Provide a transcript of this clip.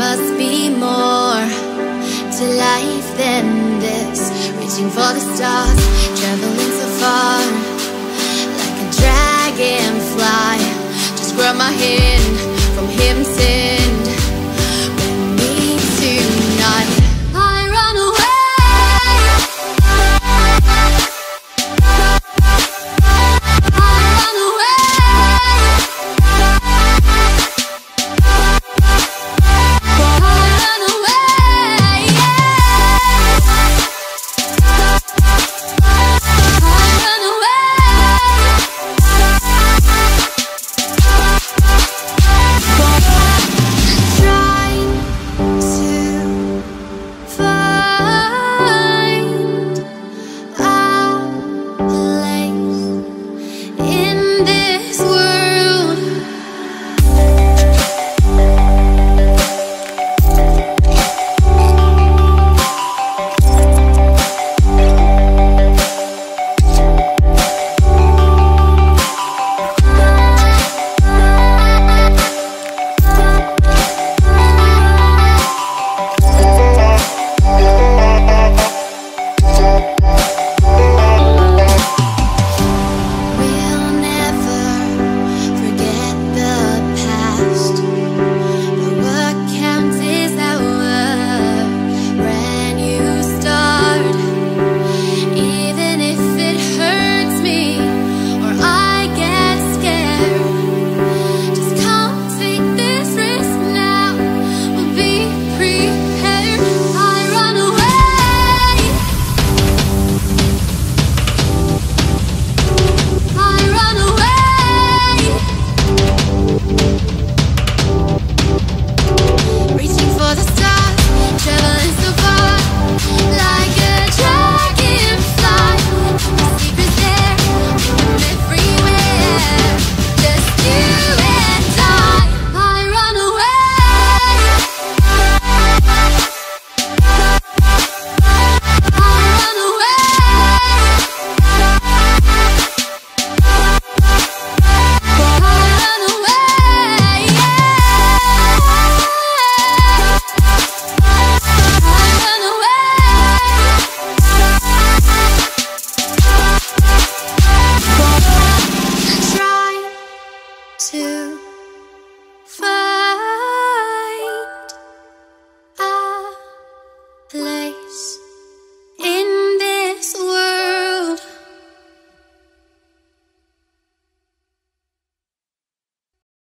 must be more to life than this. Reaching for the stars, traveling so far. To